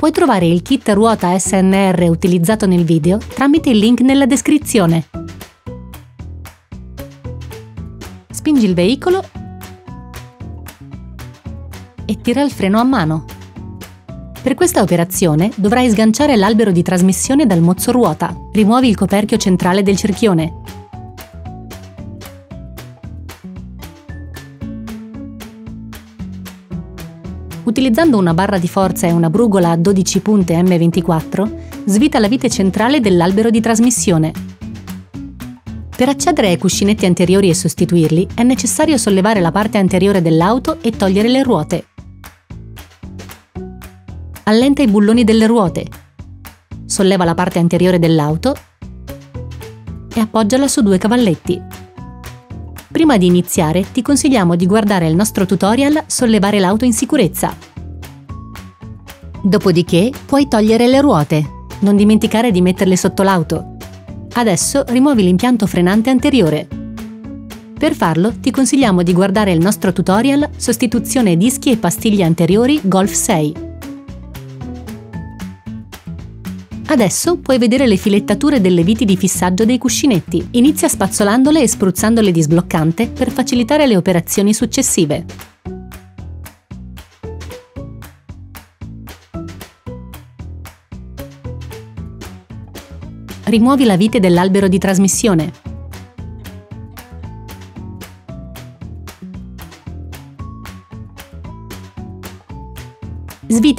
Puoi trovare il kit ruota SNR utilizzato nel video tramite il link nella descrizione. Spingi il veicolo e tira il freno a mano. Per questa operazione dovrai sganciare l'albero di trasmissione dal mozzo ruota. Rimuovi il coperchio centrale del cerchione. Utilizzando una barra di forza e una brugola a 12 punte M24, svita la vite centrale dell'albero di trasmissione. Per accedere ai cuscinetti anteriori e sostituirli è necessario sollevare la parte anteriore dell'auto e togliere le ruote allenta i bulloni delle ruote, solleva la parte anteriore dell'auto e appoggiala su due cavalletti. Prima di iniziare ti consigliamo di guardare il nostro tutorial Sollevare l'auto in sicurezza. Dopodiché puoi togliere le ruote, non dimenticare di metterle sotto l'auto. Adesso rimuovi l'impianto frenante anteriore. Per farlo ti consigliamo di guardare il nostro tutorial Sostituzione dischi e pastiglie anteriori Golf 6. Adesso puoi vedere le filettature delle viti di fissaggio dei cuscinetti. Inizia spazzolandole e spruzzandole di sbloccante per facilitare le operazioni successive. Rimuovi la vite dell'albero di trasmissione.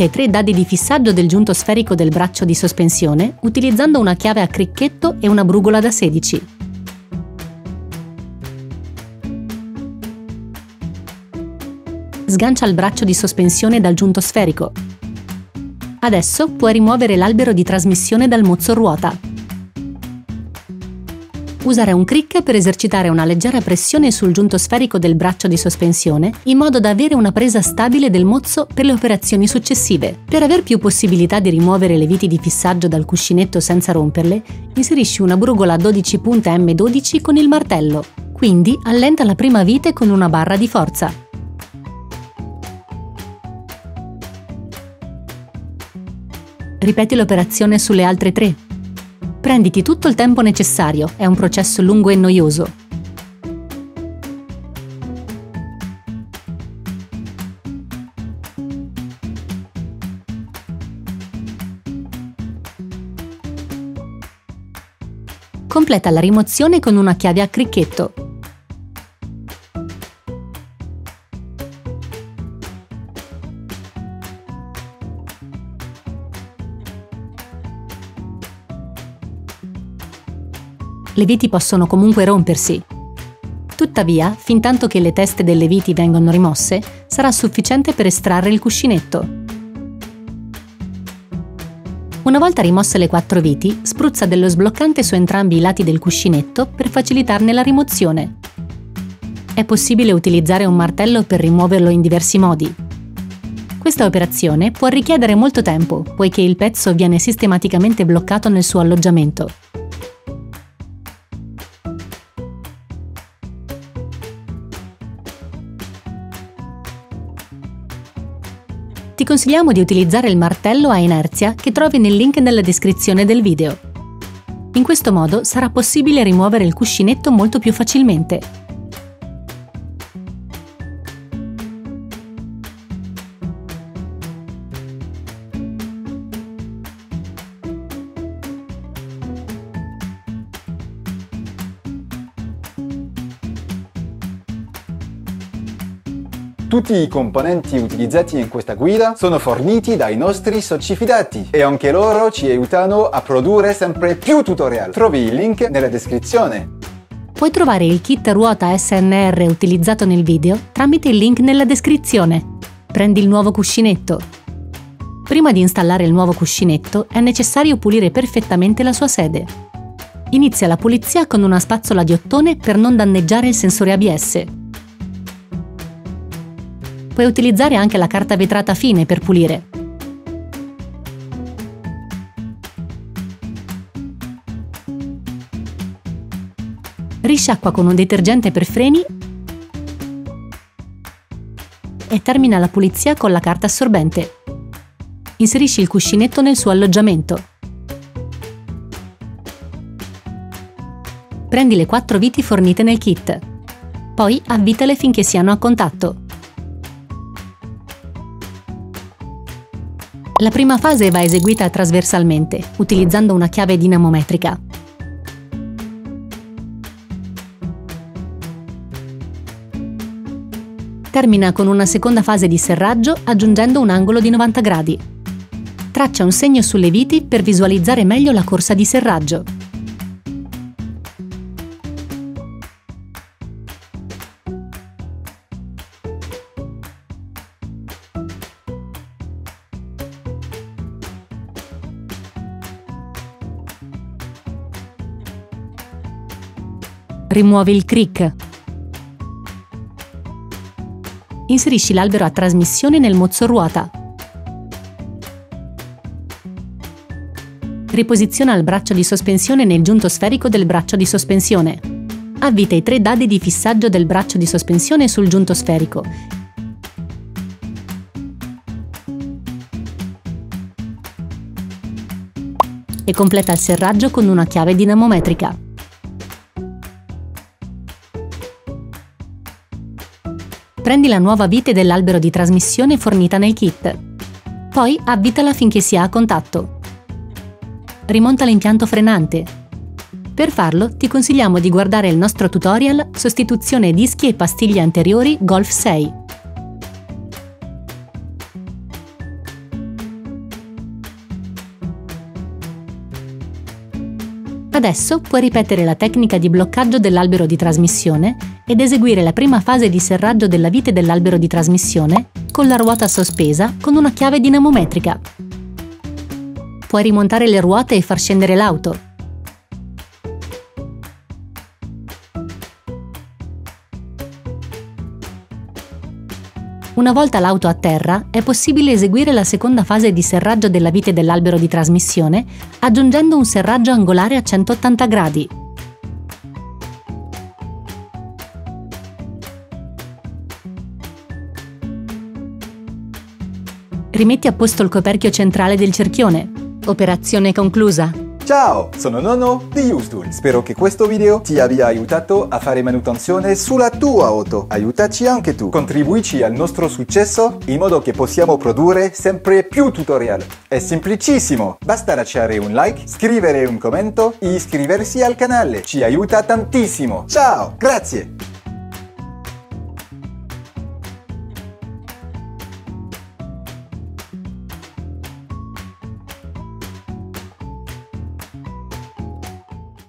Svita i tre dadi di fissaggio del giunto sferico del braccio di sospensione utilizzando una chiave a cricchetto e una brugola da 16. Sgancia il braccio di sospensione dal giunto sferico. Adesso puoi rimuovere l'albero di trasmissione dal mozzo ruota. Usare un crick per esercitare una leggera pressione sul giunto sferico del braccio di sospensione in modo da avere una presa stabile del mozzo per le operazioni successive. Per aver più possibilità di rimuovere le viti di fissaggio dal cuscinetto senza romperle, inserisci una brugola a 12 punte M12 con il martello. Quindi allenta la prima vite con una barra di forza. Ripeti l'operazione sulle altre tre. Prenditi tutto il tempo necessario, è un processo lungo e noioso. Completa la rimozione con una chiave a cricchetto. Le viti possono comunque rompersi. Tuttavia, fintanto che le teste delle viti vengono rimosse, sarà sufficiente per estrarre il cuscinetto. Una volta rimosse le quattro viti, spruzza dello sbloccante su entrambi i lati del cuscinetto per facilitarne la rimozione. È possibile utilizzare un martello per rimuoverlo in diversi modi. Questa operazione può richiedere molto tempo, poiché il pezzo viene sistematicamente bloccato nel suo alloggiamento. Consigliamo di utilizzare il martello a inerzia che trovi nel link nella descrizione del video. In questo modo sarà possibile rimuovere il cuscinetto molto più facilmente Tutti i componenti utilizzati in questa guida sono forniti dai nostri soci fidati e anche loro ci aiutano a produrre sempre più tutorial. Trovi il link nella descrizione. Puoi trovare il kit ruota SNR utilizzato nel video tramite il link nella descrizione. Prendi il nuovo cuscinetto. Prima di installare il nuovo cuscinetto è necessario pulire perfettamente la sua sede. Inizia la pulizia con una spazzola di ottone per non danneggiare il sensore ABS. Puoi utilizzare anche la carta vetrata fine per pulire. Risciacqua con un detergente per freni e termina la pulizia con la carta assorbente. Inserisci il cuscinetto nel suo alloggiamento. Prendi le quattro viti fornite nel kit. Poi avvitale finché siano a contatto. La prima fase va eseguita trasversalmente, utilizzando una chiave dinamometrica. Termina con una seconda fase di serraggio aggiungendo un angolo di 90 gradi. Traccia un segno sulle viti per visualizzare meglio la corsa di serraggio. Rimuovi il crick. Inserisci l'albero a trasmissione nel mozzo ruota. Riposiziona il braccio di sospensione nel giunto sferico del braccio di sospensione. Avvita i tre dadi di fissaggio del braccio di sospensione sul giunto sferico e completa il serraggio con una chiave dinamometrica. Prendi la nuova vite dell'albero di trasmissione fornita nel kit. Poi avvitala finché sia a contatto. Rimonta l'impianto frenante. Per farlo ti consigliamo di guardare il nostro tutorial Sostituzione dischi e pastiglie anteriori Golf 6. Adesso puoi ripetere la tecnica di bloccaggio dell'albero di trasmissione ed eseguire la prima fase di serraggio della vite dell'albero di trasmissione con la ruota sospesa con una chiave dinamometrica. Puoi rimontare le ruote e far scendere l'auto, Una volta l'auto a terra, è possibile eseguire la seconda fase di serraggio della vite dell'albero di trasmissione aggiungendo un serraggio angolare a 180 gradi. Rimetti a posto il coperchio centrale del cerchione. Operazione conclusa. Ciao, sono Nono di Ustool. Spero che questo video ti abbia aiutato a fare manutenzione sulla tua auto. Aiutaci anche tu. Contribuici al nostro successo in modo che possiamo produrre sempre più tutorial. È semplicissimo. Basta lasciare un like, scrivere un commento e iscriversi al canale. Ci aiuta tantissimo. Ciao, grazie.